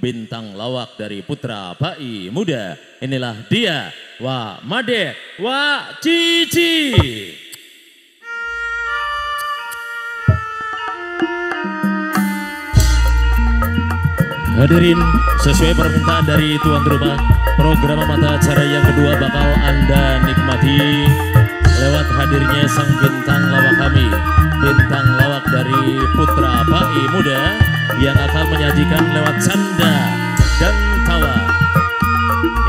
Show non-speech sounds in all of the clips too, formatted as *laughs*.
bintang lawak dari putra Bai Muda. Inilah dia, Wa Made, Wa Cici. Hadirin, sesuai permintaan dari tuan rumah, program mata acara yang kedua bakal Anda nikmati lewat hadirnya sang bintang lawak kami, bintang lawak dari Putra Pai Muda yang akan menyajikan lewat canda dan tawa.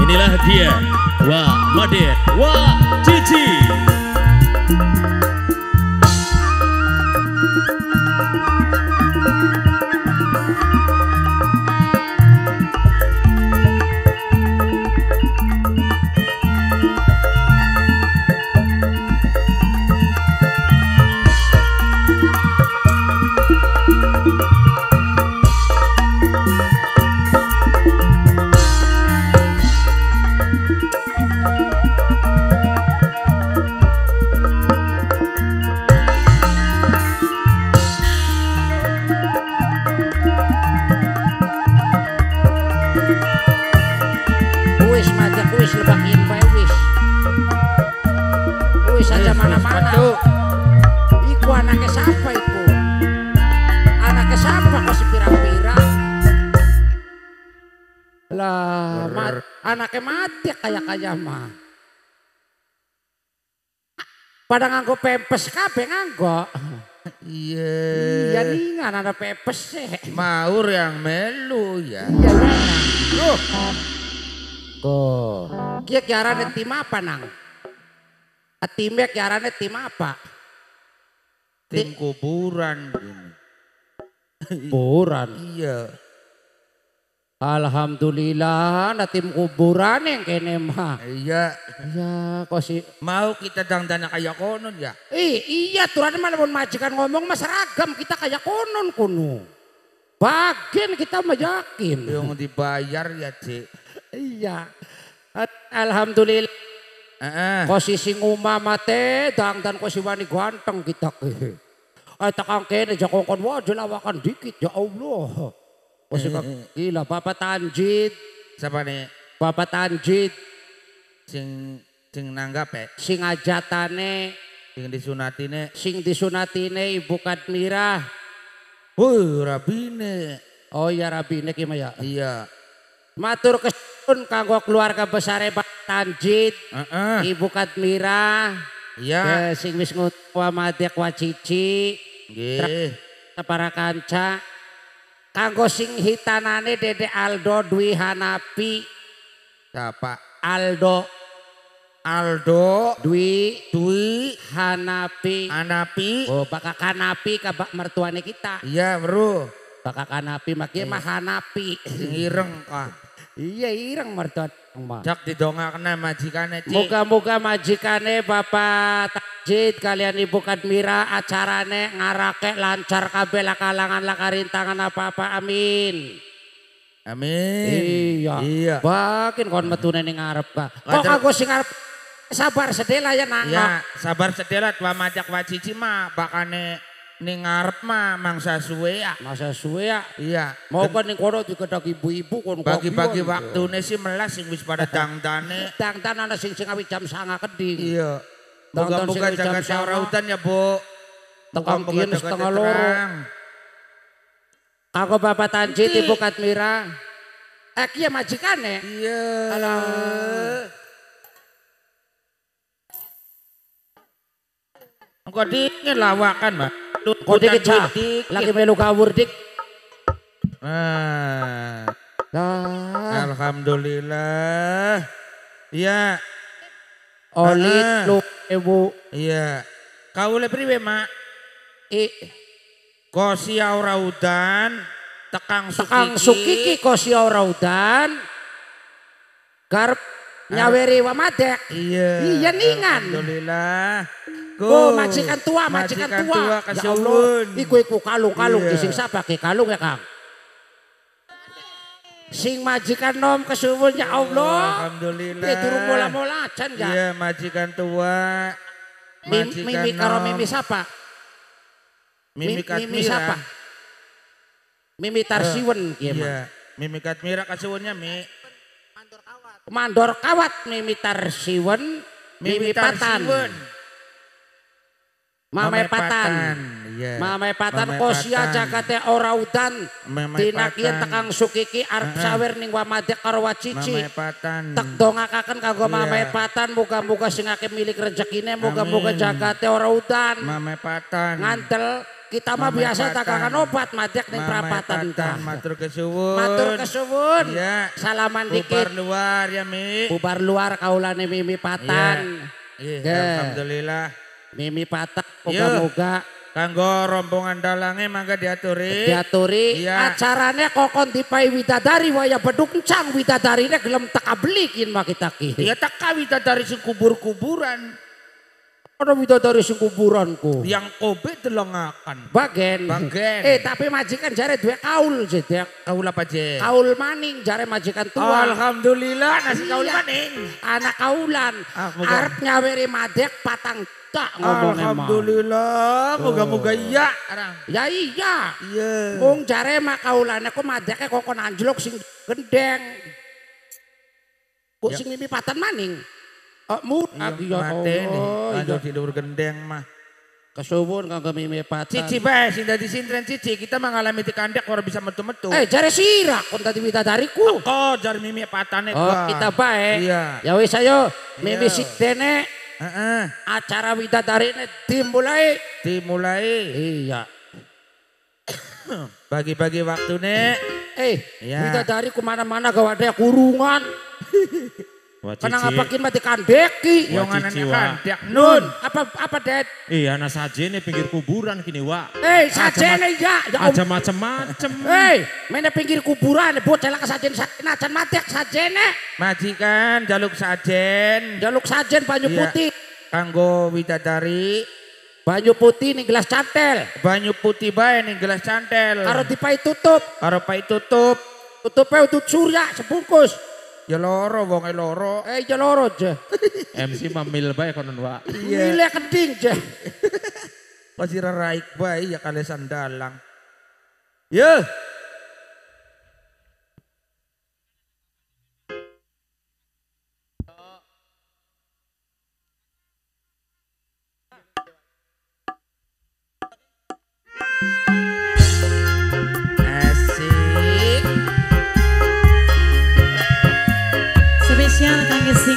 Inilah dia, Wa Madet, Wa Cici. Kayak kayak mah. Pada nganggo pempes kabeh nganggo. Iya. Iya ningan ada pempes sih. Maur yang melu ya. Iya nang. Loh. Kok. Kia kiarane tim apa nang? Ah, Timnya kiarane tim apa? Tim kuburan. Kuburan. Iya. Alhamdulillah na tim kuburan yang kene mah. Iya. Ya kok si Mau kita dangdana kayak konon ya. Eh, iya turan malah mau majikan ngomong mas seragam kita kayak konon kuno. Bagian kita mah yakin. Yang dibayar ya cik. Iya. Alhamdulillah Heeh. posisi nguma mate dang dan ko si wani ganteng kita. Ay takang kene jakong kon wa jelawakan dikit ya Allah. Kasi kag gila Papa Tanjid, Siapa nih? Papa Tanjid Sing sing nanggap eh. sing ajatane Sing disunatine. sing disunatine Ibu Kadmira. Woi rabine. Oh ya Rabine ki mah ya. Iya. Matur kesun kanggo keluarga besar Pak Tanjid, Heeh. Ibu Kadmira, Iya. eh, sing wis ngutwa madek wa cici, Nggih. para kanca. Kanggo sing hitanane Dede Aldo Dwi Hanapi, Siapa? Aldo Aldo. Dwi Dwi. Hanapi. Anapi. Oh, bakal kanapi ka bak mertuane kita. Iya bro. Bakal kanapi makia mah Hanapi. Sing ireng kah. iya ireng mertua. Jak didongakna majikane cik. Moga-moga majikane Bapak Tajid kalian Ibu Kadmira acarane ngarake lancar kabeh lah kalangan lah karintangan apa-apa amin. Amin. Iya. Iya. Bakin kon metune ning ngarep ka. Kok aku sing ngarep sabar sedela ya nang. Ya, sabar sedelat wa majak wa cici mah bakane ning ngarep mah mangsa suwe ya. Masa suwe ya. Iya. Mau kan ning kono dikedak ibu-ibu kon Bagi-bagi waktune sih melas sing wis pada *laughs* dangdane. Dangdan ana sing sing awi jam 09.00 keding. Iya. Moga-moga jaga jam saurautan ya, Bu. Moga-moga kian setengah loro. terang. Aku Bapak Tanjid Ibu Kadmira. Eh kia majikane. Iya. Alah. Engko dingin lawakan, Mbak. Kau dikit cah. Lagi melu kawur dik. Ah, Dah. alhamdulillah. Iya, Olit Ah. Ibu. iya. Kau le priwe, Mak? I, Kosi aura udan, tekang sukiki. tekang sukiki ko si raudan. Garp nyaweri wa madek. Iya. Iya, ningan. Alhamdulillah. Oh, majikan tua, majikan, tua. Ya Allah, kasuwun. iku iku kalung-kalung Iya. sing sapa ke kalung ya Kang. Sing majikan nom kesuwun ya Allah. Alhamdulillah. Ya turun mola-mola can ya. Iya, majikan tua. Majikan Mimi karo Mimi sapa? Mimi Mi- Mimi Katmira. sapa? Mimi Tarsiwen kieu Iya. mah. Mimikat mira kasuwunnya mi. Mandor kawat mimitar siwen Mimitar mimipatan. siwen. Mamepatan. Iya. Mamepatan Mamepatan. kosia jagate ora udan. Tinakien tekang sukiki arep sawer ning wamadek karo wacici. Tek dongakaken kanggo Iya. mamepatan muga-muga sing akeh milik rezekine muga-muga Amin. jagate ora udan. Mamepatan. Ngantel kita mah biasa dagangan obat madek ning prapatan ta. Matur kesuwun. Matur kesuwun. Iya. Salaman Bubar dikit. luar ya mi. Bubar luar kaulane Mimi Patan. Iya. Ya. Alhamdulillah. Mimi Patan Iya. moga-moga Kanggo rombongan dalange mangga diaturi. diaturi Iya. acarane kokon dipai widadari waya beduk encang widadarine gelem teka belikin mah kita ki. Ya tak kawita dari sing kubur-kuburan. Ada widadari sing kuburanku. Yang kobe delongakan. Bagen. Bagen. Eh tapi majikan jare duwe kaul jedek. Kaul apa je? Kaul maning jare majikan tua. Alhamdulillah nasi kaul Iya. maning. Anak kaulan. Ah, Arep nyaweri madek patang tak ngomongnya mah. Alhamdulillah, moga-moga iya. Ya iya. Iya. Wong jare mah kaulane ku madeke kokon anjlok sing gendeng. Kok Ya. sing mimi patan maning? Oh, mu lagi ya Allah. lanjut iya. tidur gendeng mah. Kesuwun kanggo mimi patan. Cici bae sing dadi sintren cici, kita mengalami tikandek ora bisa metu-metu. Eh jare sira kon tadi widadariku. Kok jar mimi patane Oh, kok. kita bae. Iya. Ya wis ayo mimi sikdene Heeh. acara widadarine dimulai. Dimulai Iya. bagi-bagi waktu nek. Eh, Iya. widadari ke mana-mana gak ada kurungan. *laughs* Wah, Kenang Cici. apa kin mati kandeki. Yang anaknya kandek Nun, apa apa det? Iya, anak saja nih pinggir kuburan kini, Wak. Eh, sajene ya. ya. Aja macem-macem. Eh, mana pinggir kuburan, bocah lah kesajen nacan matek sajene. Majikan jaluk sajen. Jaluk sajen banyu Iya. putih. Kanggo widadari. Banyu putih nih gelas cantel. Banyu putih bae nih gelas cantel. Karo dipai tutup. Karo pai tutup. Tutupnya untuk surya sebungkus. Ya loro wong loro. Eh, jaloro je. MC mamil bae konon, Wak. Iya. Milih keding je. *laughs* Pasti raik bae ya kali sandalang. Ya.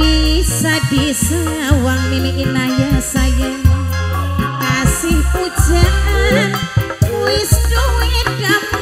kotone bisa di sawang mimi inaya sayang. Kasih pujaan wis duwe daman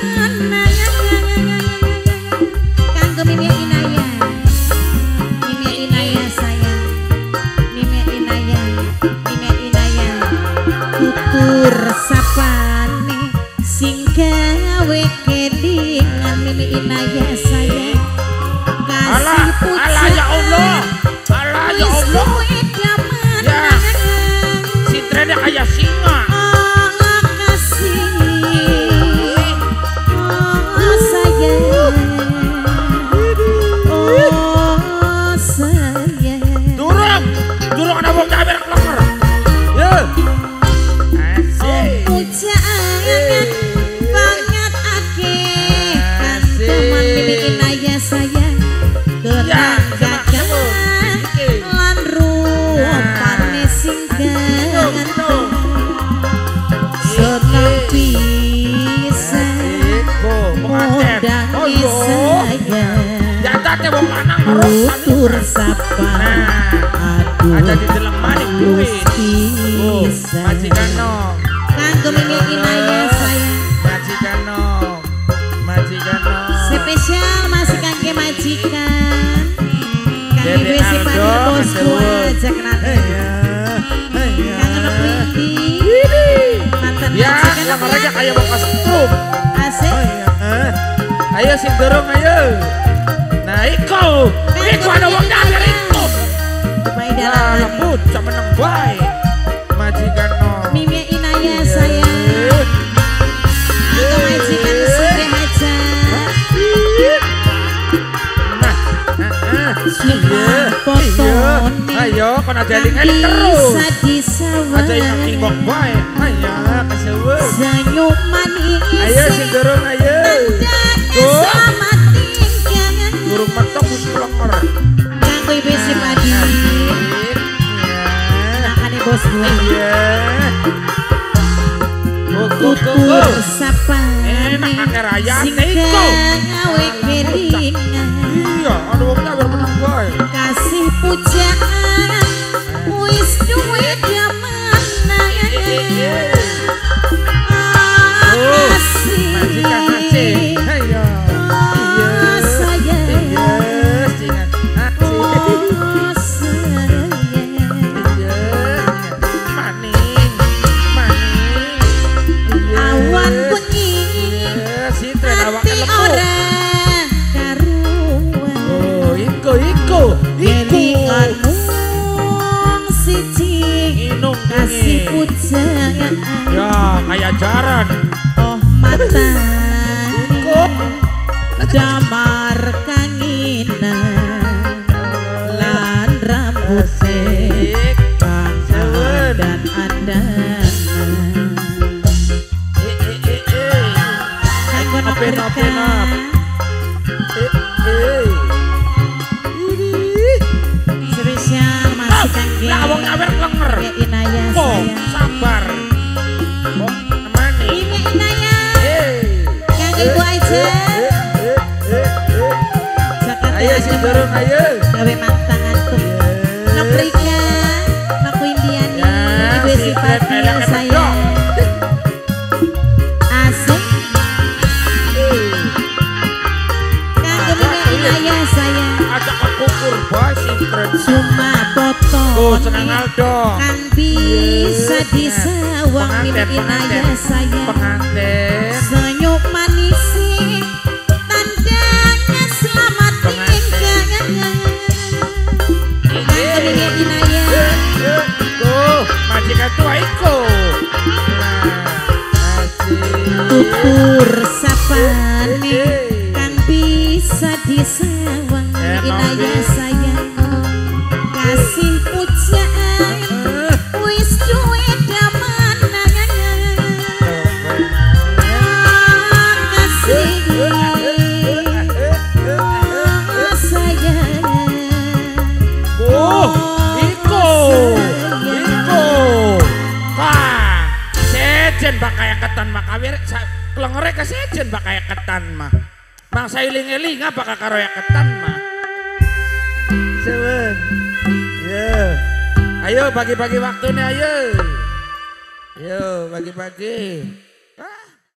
tutur sapa Nah, ada di aduh dalam manik duit. Oh, majikan no. kanggo mimi inaya sayang Majikan no. Majikan no. spesial masih kangge majikan. Kangge Aldo, padi bosku aja kangen aku ini mantan Ya, mereka ya kayak mau kasih asik. Ayo sing dorong ayo. Nah, iko. Iko ada wong iko. baik Ya, dalam lembut sama meneng baik. Majikan no. Mimi inaya sayang Aku majikan sudah aja Nah, nah. Sumpah Iya. potone Ayo, Kan eling terus. Aja yang kingkok baik. Ayo, kesewe. Senyum manis Ayo sing dorong ayo. Go. Metok wis padi Iya. Bos gue Iya. Sapane. Enak Iya, wong nyawer meneng kasih pujaan Asik. bangsa dan Eh, eh, eh, eh. Eh, eh. Spesial masih kangge Lah, wong nyawer klenger. Kangge Inaya Kok sayang sabar. Kok nemani. Ini Inaya Eh. Kangge ibu aja Jakarta Ayo si aja dorong ayo. gawe mantang Cuma Tuh senang Aldo. Kan bisa disawang Mimi Pengantin, Inaya pengantin. Ketan mah kawir kelengere ke sejen bak kaya ketan mah. Apa ketan mah. Ya. Ayo bagi-bagi waktunya ayo. Ayo bagi-bagi.